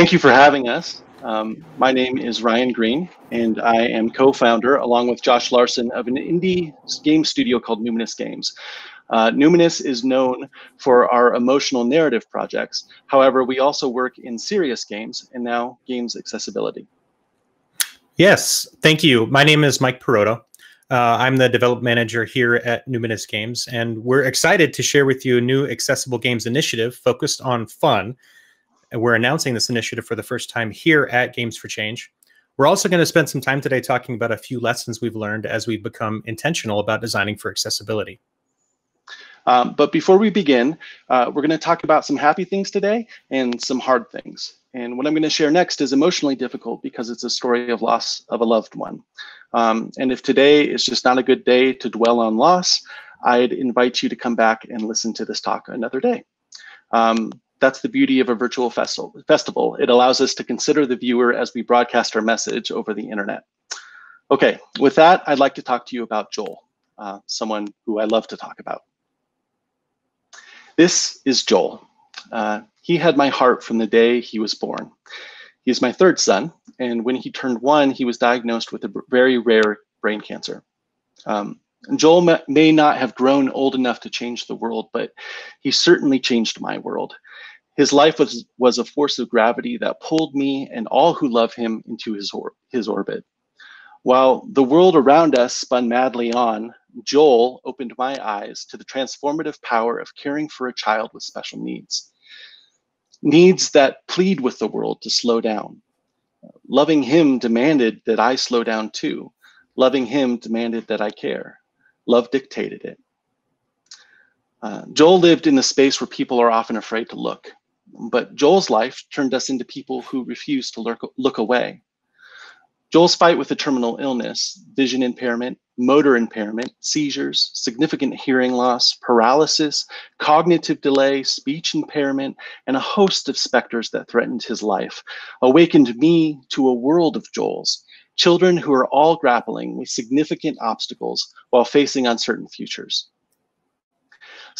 Thank you for having us. Um, my name is Ryan Green, and I am co-founder, along with Josh Larson, of an indie game studio called Numinous Games. Uh, Numinous is known for our emotional narrative projects. However, we also work in serious games and now games accessibility. Yes, thank you. My name is Mike Perrotto. Uh, I'm the development manager here at Numinous Games, and we're excited to share with you a new accessible games initiative focused on fun. And we're announcing this initiative for the first time here at Games for Change. We're also going to spend some time today talking about a few lessons we've learned as we've become intentional about designing for accessibility. Um, but before we begin, uh, we're going to talk about some happy things today and some hard things. And what I'm going to share next is emotionally difficult because it's a story of loss of a loved one. Um, and if today is just not a good day to dwell on loss, I'd invite you to come back and listen to this talk another day. Um, that's the beauty of a virtual festival. It allows us to consider the viewer as we broadcast our message over the internet. Okay, with that, I'd like to talk to you about Joel, uh, someone who I love to talk about. This is Joel. Uh, he had my heart from the day he was born. He's my third son, and when he turned one, he was diagnosed with a very rare brain cancer. Um, Joel may not have grown old enough to change the world, but he certainly changed my world. His life was, was a force of gravity that pulled me and all who love him into his, or, his orbit. While the world around us spun madly on, Joel opened my eyes to the transformative power of caring for a child with special needs. Needs that plead with the world to slow down. Loving him demanded that I slow down too. Loving him demanded that I care. Love dictated it. Uh, Joel lived in a space where people are often afraid to look, but Joel's life turned us into people who refuse to look, look away. Joel's fight with a terminal illness, vision impairment, motor impairment, seizures, significant hearing loss, paralysis, cognitive delay, speech impairment, and a host of specters that threatened his life, awakened me to a world of Joels, children who are all grappling with significant obstacles while facing uncertain futures.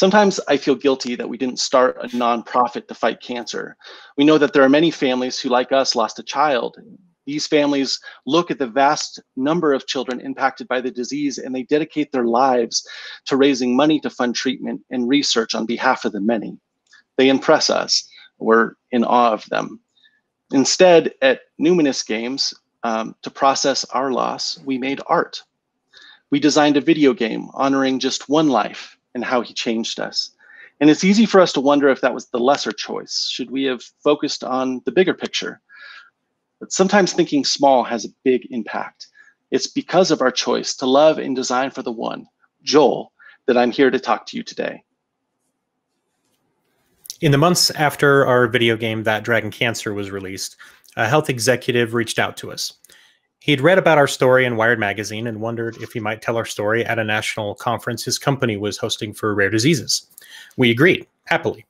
Sometimes I feel guilty that we didn't start a nonprofit to fight cancer. We know that there are many families who, like us, lost a child these families look at the vast number of children impacted by the disease and they dedicate their lives to raising money to fund treatment and research on behalf of the many. They impress us. We're in awe of them. Instead, at Numinous Games, um, to process our loss, we made art. We designed a video game honoring just one life and how he changed us. And it's easy for us to wonder if that was the lesser choice. Should we have focused on the bigger picture? But sometimes thinking small has a big impact. It's because of our choice to love and design for the one, Joel, that I'm here to talk to you today. In the months after our video game That Dragon Cancer was released, a health executive reached out to us. He'd read about our story in Wired magazine and wondered if he might tell our story at a national conference his company was hosting for rare diseases. We agreed, happily.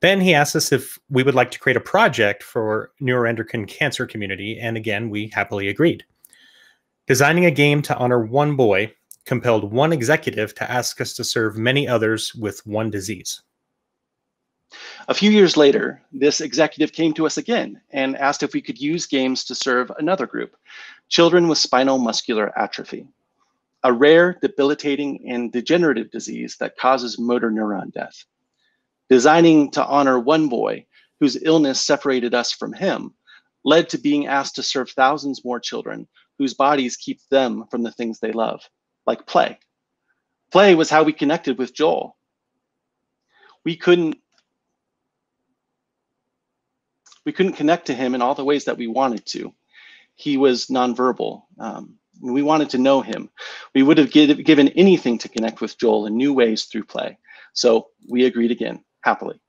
Then he asked us if we would like to create a project for neuroendocrine cancer community, and again, we happily agreed. Designing a game to honor one boy compelled one executive to ask us to serve many others with one disease. A few years later, this executive came to us again and asked if we could use games to serve another group, children with spinal muscular atrophy, a rare, debilitating, and degenerative disease that causes motor neuron death designing to honor one boy whose illness separated us from him, led to being asked to serve thousands more children whose bodies keep them from the things they love, like play. Play was how we connected with Joel. We couldn't we couldn't connect to him in all the ways that we wanted to. He was nonverbal. Um, we wanted to know him. We would have give, given anything to connect with Joel in new ways through play. So we agreed again happily.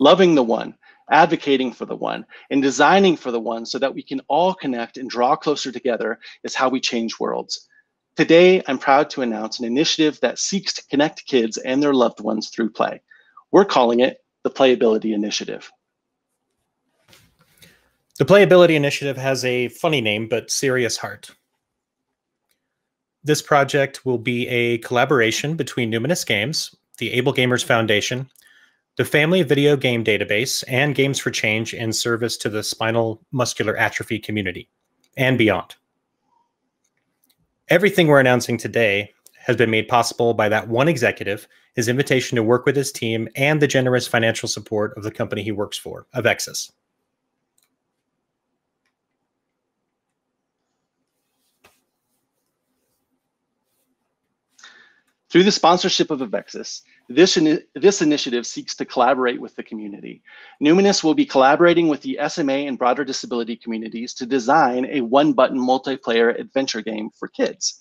Loving the one, advocating for the one, and designing for the one so that we can all connect and draw closer together is how we change worlds. Today, I'm proud to announce an initiative that seeks to connect kids and their loved ones through play. We're calling it the Playability Initiative. The Playability Initiative has a funny name, but serious heart. This project will be a collaboration between Numinous Games, the Able Gamers Foundation, the Family Video Game Database, and Games for Change in service to the spinal muscular atrophy community and beyond. Everything we're announcing today has been made possible by that one executive, his invitation to work with his team, and the generous financial support of the company he works for, AveXis. Through the sponsorship of AveXis, this, this initiative seeks to collaborate with the community. Numinous will be collaborating with the SMA and broader disability communities to design a one-button multiplayer adventure game for kids.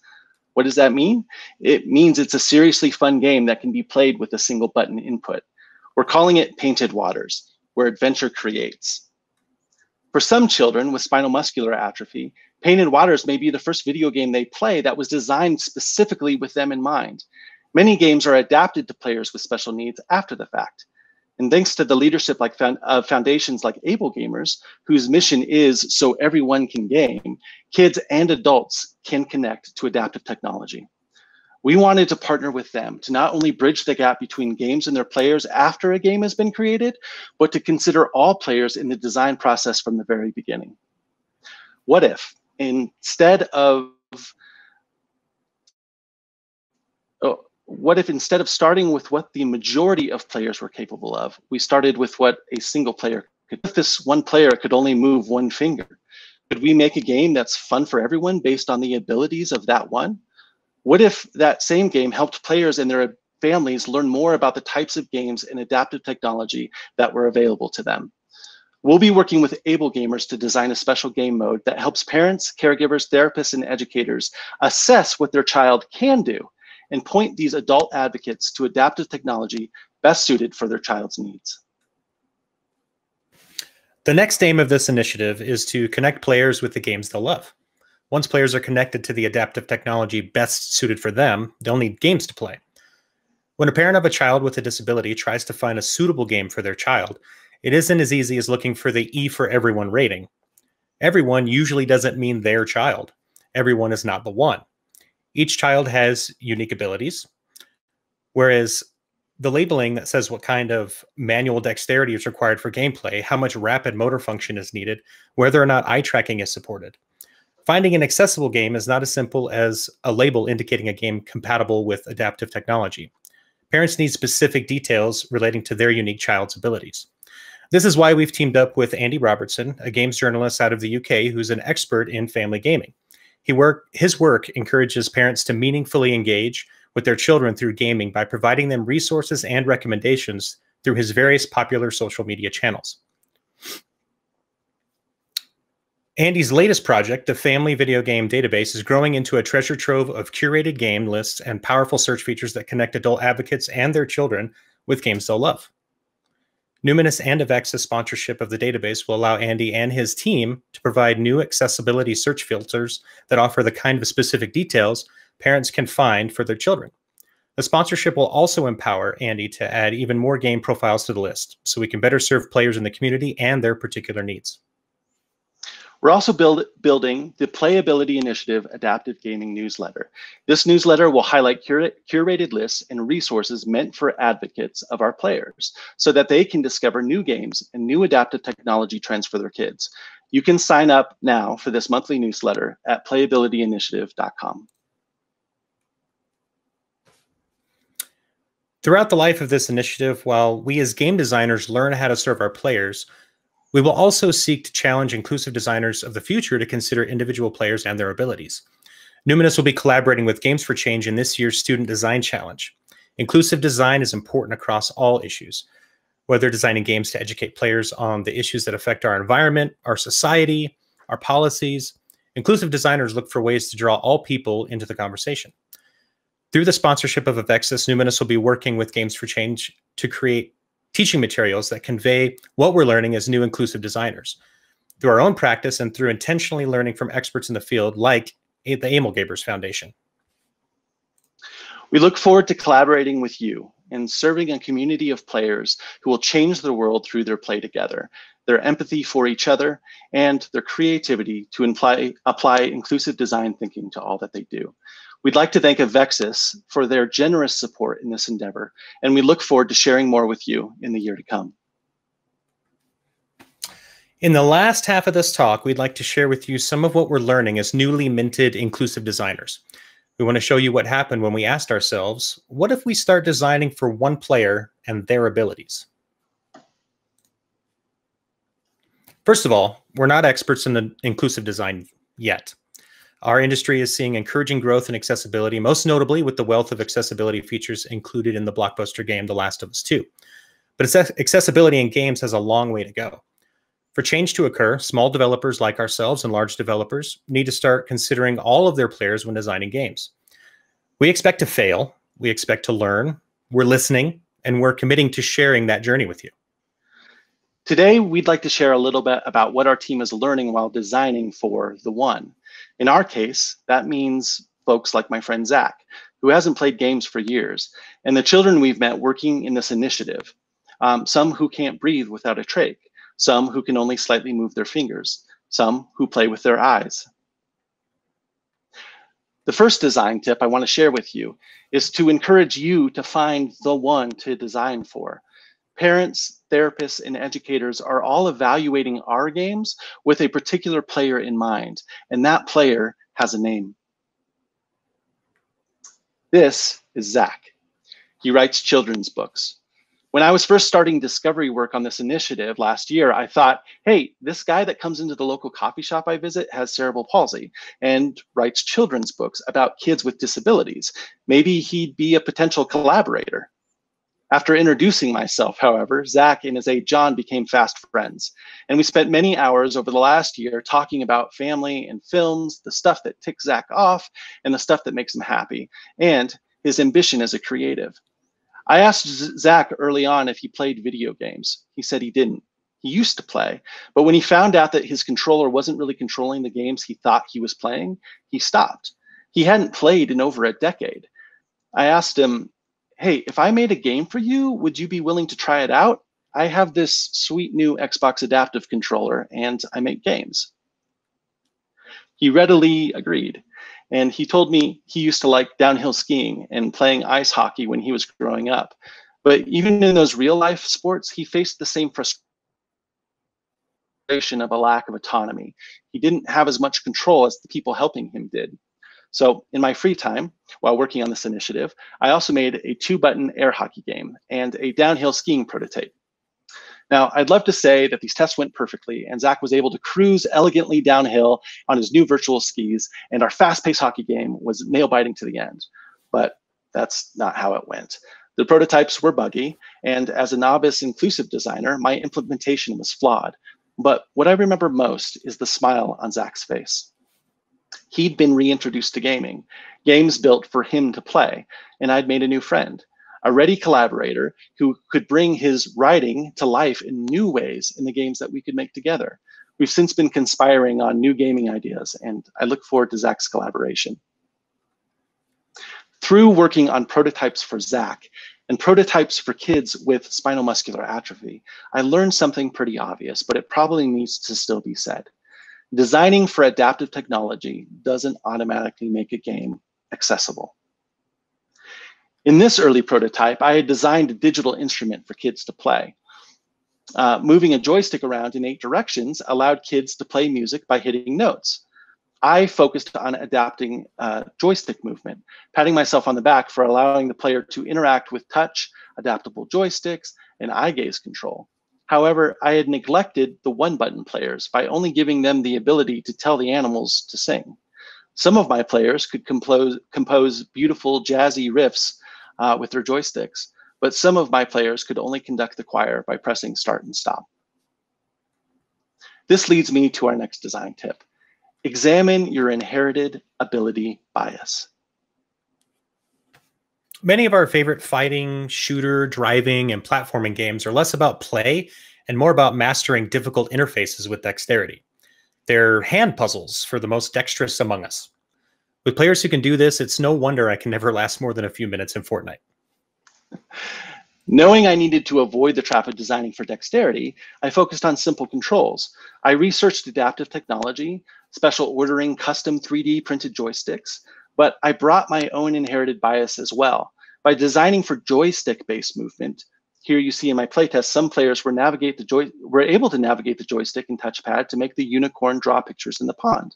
What does that mean? It means it's a seriously fun game that can be played with a single button input. We're calling it Painted Waters, where adventure creates. For some children with spinal muscular atrophy, Painted Waters may be the first video game they play that was designed specifically with them in mind. Many games are adapted to players with special needs after the fact. And thanks to the leadership like of uh, foundations like Able Gamers, whose mission is so everyone can game, kids and adults can connect to adaptive technology. We wanted to partner with them to not only bridge the gap between games and their players after a game has been created, but to consider all players in the design process from the very beginning. What if, instead of oh, what if instead of starting with what the majority of players were capable of, we started with what a single player could? If this one player could only move one finger, could we make a game that's fun for everyone based on the abilities of that one? What if that same game helped players and their families learn more about the types of games and adaptive technology that were available to them? We'll be working with Able Gamers to design a special game mode that helps parents, caregivers, therapists, and educators assess what their child can do and point these adult advocates to adaptive technology best suited for their child's needs. The next aim of this initiative is to connect players with the games they'll love. Once players are connected to the adaptive technology best suited for them, they'll need games to play. When a parent of a child with a disability tries to find a suitable game for their child, it isn't as easy as looking for the E for everyone rating. Everyone usually doesn't mean their child. Everyone is not the one. Each child has unique abilities, whereas the labeling that says what kind of manual dexterity is required for gameplay, how much rapid motor function is needed, whether or not eye tracking is supported. Finding an accessible game is not as simple as a label indicating a game compatible with adaptive technology. Parents need specific details relating to their unique child's abilities. This is why we've teamed up with Andy Robertson, a games journalist out of the UK who's an expert in family gaming. He work, his work encourages parents to meaningfully engage with their children through gaming by providing them resources and recommendations through his various popular social media channels. Andy's latest project, the Family Video Game Database, is growing into a treasure trove of curated game lists and powerful search features that connect adult advocates and their children with games they'll love. Numinous and AveXis sponsorship of the database will allow Andy and his team to provide new accessibility search filters that offer the kind of specific details parents can find for their children. The sponsorship will also empower Andy to add even more game profiles to the list so we can better serve players in the community and their particular needs. We're also build, building the Playability Initiative Adaptive Gaming newsletter. This newsletter will highlight cura curated lists and resources meant for advocates of our players so that they can discover new games and new adaptive technology trends for their kids. You can sign up now for this monthly newsletter at playabilityinitiative.com. Throughout the life of this initiative, while we as game designers learn how to serve our players, we will also seek to challenge inclusive designers of the future to consider individual players and their abilities. Numinous will be collaborating with Games for Change in this year's Student Design Challenge. Inclusive design is important across all issues, whether designing games to educate players on the issues that affect our environment, our society, our policies. Inclusive designers look for ways to draw all people into the conversation. Through the sponsorship of AveXis, Numinous will be working with Games for Change to create teaching materials that convey what we're learning as new inclusive designers through our own practice and through intentionally learning from experts in the field like the Able Gamers Foundation. We look forward to collaborating with you and serving a community of players who will change the world through their play together, their empathy for each other, and their creativity to imply, apply inclusive design thinking to all that they do. We'd like to thank Avexis for their generous support in this endeavor, and we look forward to sharing more with you in the year to come. In the last half of this talk, we'd like to share with you some of what we're learning as newly minted inclusive designers. We want to show you what happened when we asked ourselves, what if we start designing for one player and their abilities? First of all, we're not experts in the inclusive design yet. Our industry is seeing encouraging growth in accessibility, most notably with the wealth of accessibility features included in the blockbuster game The Last of Us 2. But accessibility in games has a long way to go. For change to occur, small developers like ourselves and large developers need to start considering all of their players when designing games. We expect to fail, we expect to learn, we're listening, and we're committing to sharing that journey with you. Today, we'd like to share a little bit about what our team is learning while designing for The One. In our case, that means folks like my friend Zach, who hasn't played games for years, and the children we've met working in this initiative, um, some who can't breathe without a trach, some who can only slightly move their fingers, some who play with their eyes. The first design tip I want to share with you is to encourage you to find the one to design for. Parents, therapists, and educators are all evaluating our games with a particular player in mind, and that player has a name. This is Zach. He writes children's books. When I was first starting discovery work on this initiative last year, I thought, hey, this guy that comes into the local coffee shop I visit has cerebral palsy and writes children's books about kids with disabilities. Maybe he'd be a potential collaborator. After introducing myself, however, Zach and his aide John became fast friends, and we spent many hours over the last year talking about family and films, the stuff that ticks Zach off, and the stuff that makes him happy, and his ambition as a creative. I asked Zach early on if he played video games. He said he didn't. He used to play, but when he found out that his controller wasn't really controlling the games he thought he was playing, he stopped. He hadn't played in over a decade. I asked him, hey, if I made a game for you, would you be willing to try it out? I have this sweet new Xbox adaptive controller and I make games. He readily agreed. And he told me he used to like downhill skiing and playing ice hockey when he was growing up. But even in those real life sports, he faced the same frustration of a lack of autonomy. He didn't have as much control as the people helping him did. So in my free time, while working on this initiative, I also made a two button air hockey game and a downhill skiing prototype. Now, I'd love to say that these tests went perfectly and Zach was able to cruise elegantly downhill on his new virtual skis and our fast-paced hockey game was nail-biting to the end, but that's not how it went. The prototypes were buggy, and as a novice inclusive designer, my implementation was flawed. But what I remember most is the smile on Zach's face he'd been reintroduced to gaming, games built for him to play, and I'd made a new friend, a ready collaborator who could bring his writing to life in new ways in the games that we could make together. We've since been conspiring on new gaming ideas, and I look forward to Zach's collaboration. Through working on prototypes for Zach and prototypes for kids with spinal muscular atrophy, I learned something pretty obvious, but it probably needs to still be said. Designing for adaptive technology doesn't automatically make a game accessible. In this early prototype, I had designed a digital instrument for kids to play. Uh, moving a joystick around in eight directions allowed kids to play music by hitting notes. I focused on adapting uh, joystick movement, patting myself on the back for allowing the player to interact with touch, adaptable joysticks, and eye gaze control. However, I had neglected the one button players by only giving them the ability to tell the animals to sing. Some of my players could compose, compose beautiful jazzy riffs uh, with their joysticks, but some of my players could only conduct the choir by pressing start and stop. This leads me to our next design tip. Examine your inherited ability bias. Many of our favorite fighting, shooter, driving, and platforming games are less about play and more about mastering difficult interfaces with dexterity. They're hand puzzles for the most dexterous among us. With players who can do this, it's no wonder I can never last more than a few minutes in Fortnite. Knowing I needed to avoid the trap of designing for dexterity, I focused on simple controls. I researched adaptive technology, special ordering custom 3D printed joysticks, but I brought my own inherited bias as well. By designing for joystick-based movement, here you see in my playtest, some players were navigate the joy were able to navigate the joystick and touchpad to make the unicorn draw pictures in the pond.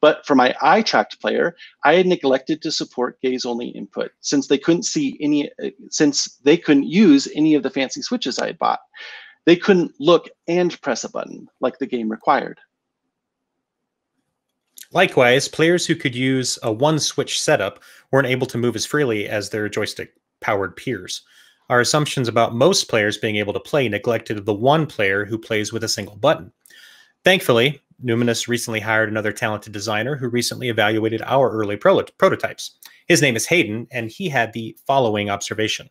But for my eye tracked player, I had neglected to support gaze only input since they couldn't see any, since they couldn't use any of the fancy switches I had bought. They couldn't look and press a button like the game required. Likewise, players who could use a one switch setup weren't able to move as freely as their joystick powered peers. Our assumptions about most players being able to play neglected the one player who plays with a single button. Thankfully, Numinous recently hired another talented designer who recently evaluated our early pro prototypes. His name is Hayden, and he had the following observation.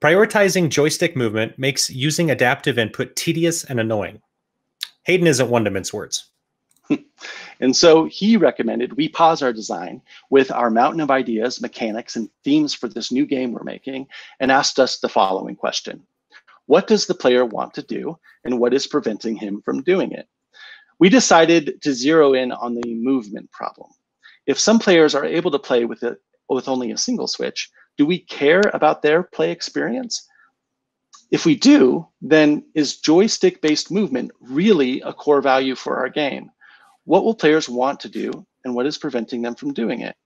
Prioritizing joystick movement makes using adaptive input tedious and annoying. Hayden isn't one to mince words. and so he recommended we pause our design with our mountain of ideas, mechanics, and themes for this new game we're making, and asked us the following question. What does the player want to do, and what is preventing him from doing it? We decided to zero in on the movement problem. If some players are able to play with, it, with only a single switch, do we care about their play experience? If we do, then is joystick-based movement really a core value for our game? What will players want to do and what is preventing them from doing it?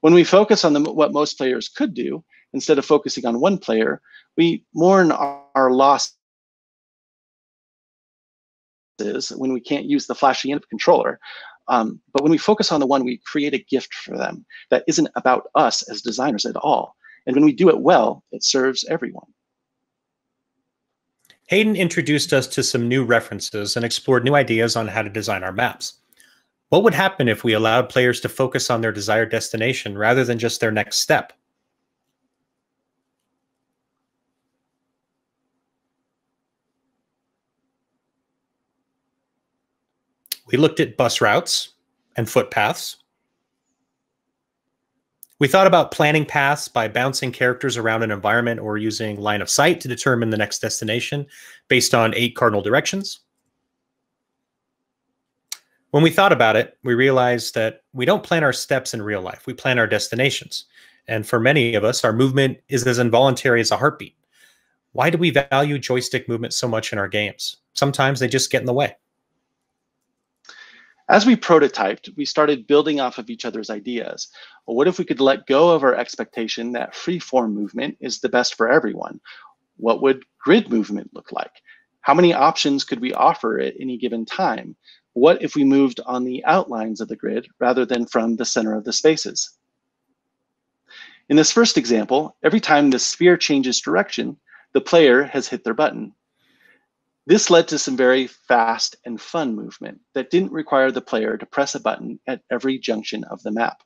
When we focus on the, what most players could do, instead of focusing on one player, we mourn our, our losses when we can't use the flashy input controller. Um, but when we focus on the one, we create a gift for them that isn't about us as designers at all. And when we do it well, it serves everyone. Hayden introduced us to some new references and explored new ideas on how to design our maps. What would happen if we allowed players to focus on their desired destination rather than just their next step? We looked at bus routes and footpaths. We thought about planning paths by bouncing characters around an environment or using line of sight to determine the next destination based on eight cardinal directions. When we thought about it, we realized that we don't plan our steps in real life, we plan our destinations. And for many of us, our movement is as involuntary as a heartbeat. Why do we value joystick movement so much in our games? Sometimes they just get in the way. As we prototyped, we started building off of each other's ideas. Well, what if we could let go of our expectation that free-form movement is the best for everyone? What would grid movement look like? How many options could we offer at any given time? What if we moved on the outlines of the grid rather than from the center of the spaces? In this first example, every time the sphere changes direction, the player has hit their button. This led to some very fast and fun movement that didn't require the player to press a button at every junction of the map.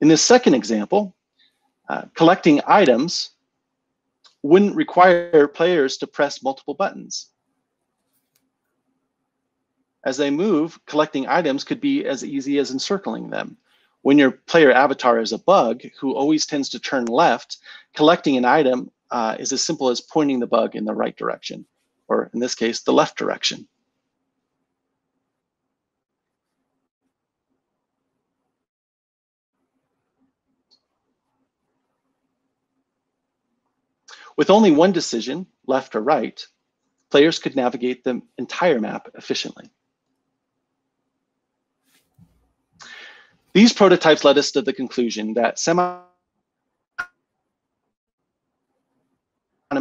In this second example, uh, collecting items wouldn't require players to press multiple buttons. As they move, collecting items could be as easy as encircling them. When your player avatar is a bug who always tends to turn left, collecting an item uh, is as simple as pointing the bug in the right direction, or in this case, the left direction. With only one decision, left or right, players could navigate the entire map efficiently. These prototypes led us to the conclusion that semi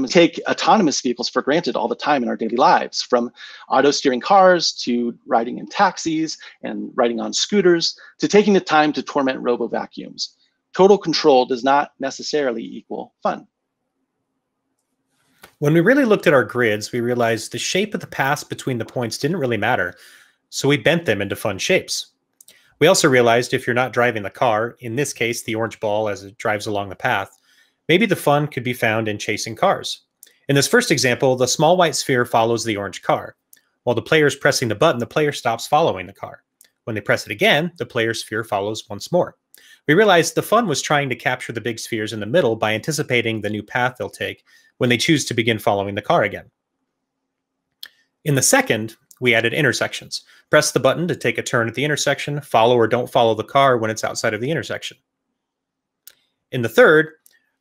take autonomous vehicles for granted all the time in our daily lives, from auto steering cars to riding in taxis and riding on scooters to taking the time to torment robo vacuums. Total control does not necessarily equal fun. When we really looked at our grids, we realized the shape of the paths between the points didn't really matter, so we bent them into fun shapes. We also realized if you're not driving the car, in this case, the orange ball as it drives along the path, maybe the fun could be found in chasing cars. In this first example, the small white sphere follows the orange car. While the player is pressing the button, the player stops following the car. When they press it again, the player's sphere follows once more. We realized the fun was trying to capture the big spheres in the middle by anticipating the new path they'll take when they choose to begin following the car again. In the second, we added intersections. Press the button to take a turn at the intersection, follow or don't follow the car when it's outside of the intersection. In the third,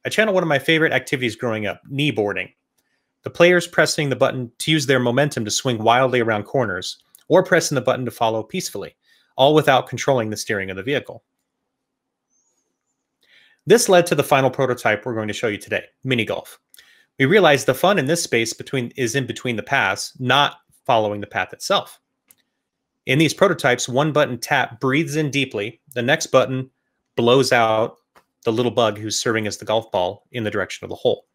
I channel one of my favorite activities growing up, kneeboarding. The players pressing the button to use their momentum to swing wildly around corners, or pressing the button to follow peacefully, all without controlling the steering of the vehicle. This led to the final prototype we're going to show you today, mini golf. We realized the fun in this space between is in between the paths, not following the path itself. In these prototypes, one button tap breathes in deeply, the next button blows out the little bug who's serving as the golf ball in the direction of the hole.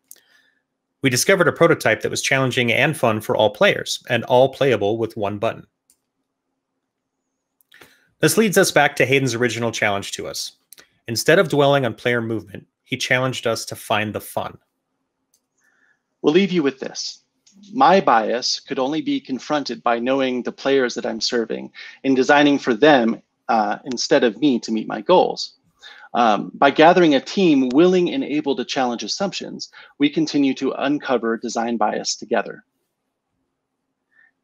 We discovered a prototype that was challenging and fun for all players, and all playable with one button. This leads us back to Hayden's original challenge to us. Instead of dwelling on player movement, he challenged us to find the fun. We'll leave you with this. My bias could only be confronted by knowing the players that I'm serving and designing for them uh, instead of me to meet my goals. Um, by gathering a team willing and able to challenge assumptions, we continue to uncover design bias together.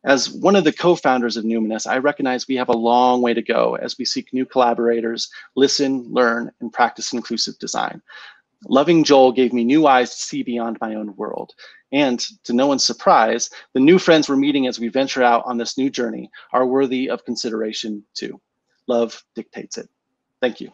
As one of the co-founders of Numinous, I recognize we have a long way to go as we seek new collaborators, listen, learn, and practice inclusive design. Loving Joel gave me new eyes to see beyond my own world. And to no one's surprise, the new friends we're meeting as we venture out on this new journey are worthy of consideration too. Love dictates it. Thank you.